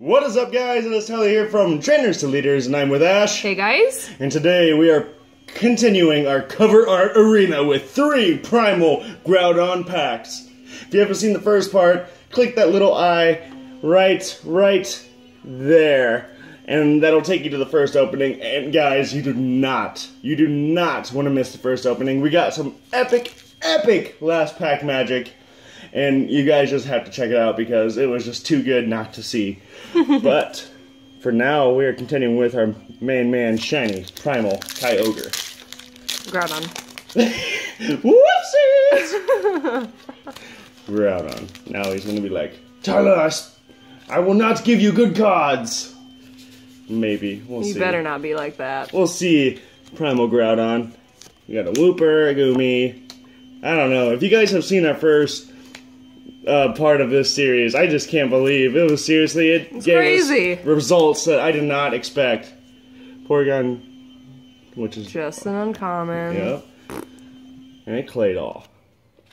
What is up, guys? It is Tyler here from Trainers to Leaders, and I'm with Ash. Hey guys, And today we are continuing our cover art arena with three primal Groudon packs. If you haven't seen the first part, click that little eye right, right there, and that'll take you to the first opening. And guys, you do not, you do not want to miss the first opening. We got some epic, epic last pack magic. And you guys just have to check it out because it was just too good not to see. but for now, we are continuing with our main man, Shiny Primal Kyogre. Groudon. Whoopsies! Groudon. Now he's gonna be like, Tyler, I will not give you good cards. Maybe. We'll You see. better not be like that. We'll see. Primal Groudon. We got a Wooper, a Goomy. I don't know. If you guys have seen our first uh, part of this series, I just can't believe it was seriously it gave crazy. us results that I did not expect. Porygon, which is Just an uncommon. yeah, and a Claydol.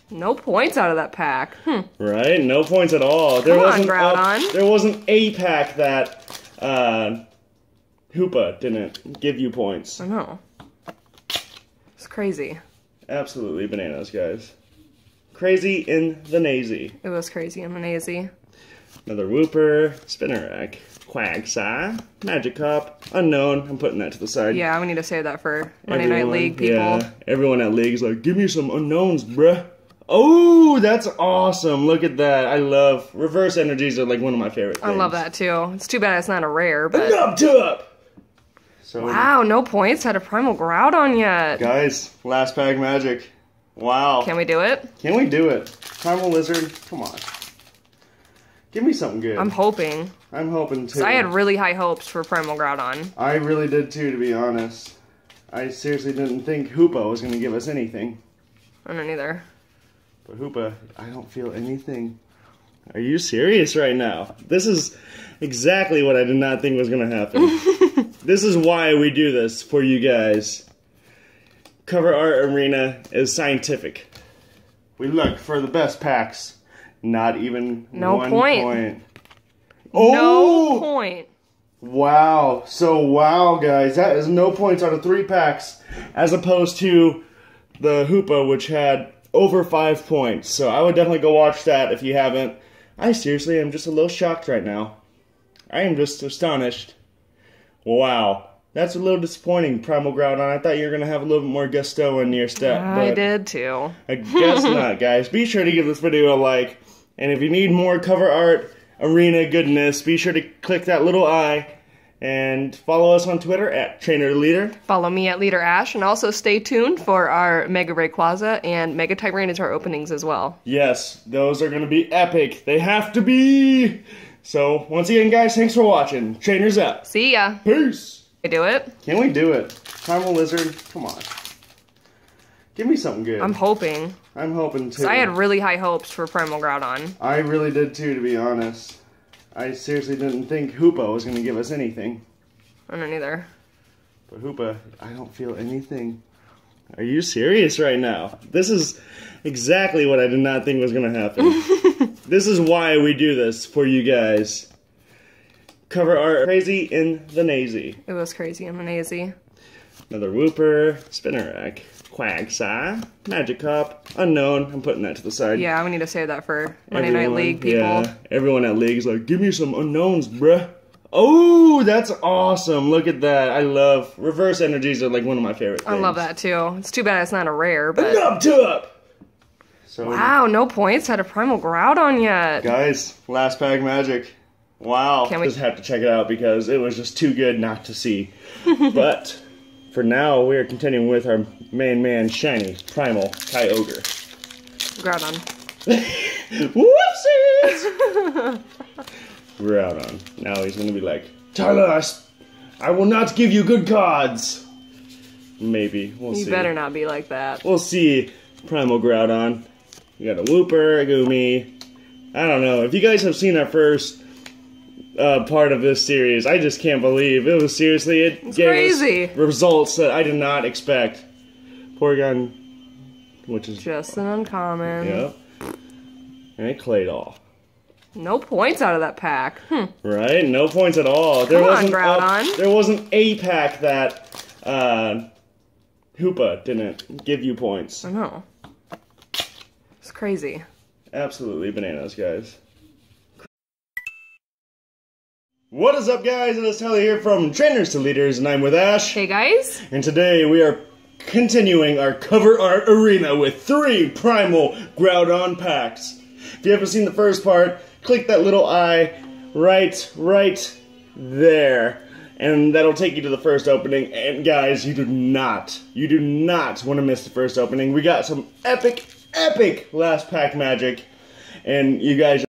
No points out of that pack. Hmm. Right? No points at all. There Come wasn't a- Groudon. there wasn't a pack that uh, Hoopa didn't give you points. I know. It's crazy. Absolutely bananas, guys. Crazy in the nazy. It was crazy in the nazy. Another Wooper, Spinarak, Quagsire, Magic Cup, Unown. I'm putting that to the side. Yeah, we need to save that for Monday Night League people. Yeah, everyone at League's like, give me some Unowns, bruh. Oh, that's awesome. Look at that. I love reverse energies are like one of my favorite things. I love that too. It's too bad it's not a rare, but Up top. So wow, no points had a Primal Groudon yet. guys, last pack magic. Wow. Can we do it? Can we do it? Primal Lizard, come on. Give me something good. I'm hoping. I'm hoping too. I had really high hopes for Primal Groudon. I really did too, to be honest. I seriously didn't think Hoopa was going to give us anything. I don't either. But Hoopa, I don't feel anything. Are you serious right now? This is exactly what I did not think was going to happen. this is why we do this for you guys. Cover Art Arena is scientific. We look for the best packs. Not even No one point. point. Oh! No point. Wow. So, wow, guys. That is no points out of three packs, as opposed to the Hoopa, which had over five points. So, I would definitely go watch that if you haven't. I seriously am just a little shocked right now. I am just astonished. Wow. That's a little disappointing, Primal Groudon. I thought you were going to have a little bit more gusto in your step. I did too. I guess not, guys. Be sure to give this video a like. And if you need more cover art arena goodness, be sure to click that little eye and follow us on Twitter at Trainer Leader. Follow me at Leader Ash, and also stay tuned for our Mega Rayquaza and Mega Tyranitar openings as well. Yes, those are going to be epic. They have to be. So, once again, guys, thanks for watching. Trainers up. See ya. Peace. Do it. Can we do it? Primal Lizard, come on. Give me something good. I'm hoping. I'm hoping to. I had really high hopes for Primal Groudon. I really did too, to be honest. I seriously didn't think Hoopa was going to give us anything. I don't either. But Hoopa, I don't feel anything. Are you serious right now? This is exactly what I did not think was going to happen. this is why we do this for you guys. Cover art crazy in the nazy. It was crazy in the nazy. Another Wooper, Spinarak, Quagsire, Magic Cup, Unown. I'm putting that to the side. Yeah, we need to save that for Monday Night League people. Yeah, everyone at League's like, give me some Unowns, bruh. Oh, that's awesome. Look at that. I love reverse energies are like one of my favorite things. I love that too. It's too bad it's not a rare, but Up top. So wow, no points Had a Primal Groudon yet. guys, last pack magic. Wow. Can we- just have to check it out because it was just too good not to see. but for now, we are continuing with our main man, Shiny Primal Kyogre. Groudon. Whoopsies! Groudon. Now he's gonna be like, Tyler, I will not give you good cards. Maybe. We'll You see. better not be like that. We'll see. Primal Groudon. We got a Wooper, a Goomy. I don't know. If you guys have seen our first uh, part of this series, I just can't believe it was seriously it gave crazy. us results that I did not expect. Porygon, which is Just an uncommon. Yep. And a Claydol. No points out of that pack. Hmm. Right? No points at all. There Come on, wasn't a- Groudon. there wasn't a pack that uh, Hoopa didn't give you points. I know. It's crazy. Absolutely bananas, guys. What is up, guys? It is Tyler here from Trainers to Leaders, and I'm with Ash. Hey guys. And today we are continuing our cover art arena with three primal Groudon packs. If you haven't seen the first part, click that little eye right, right there. And that'll take you to the first opening. And guys, you do not, you do not want to miss the first opening. We got some epic, epic last pack magic. And you guys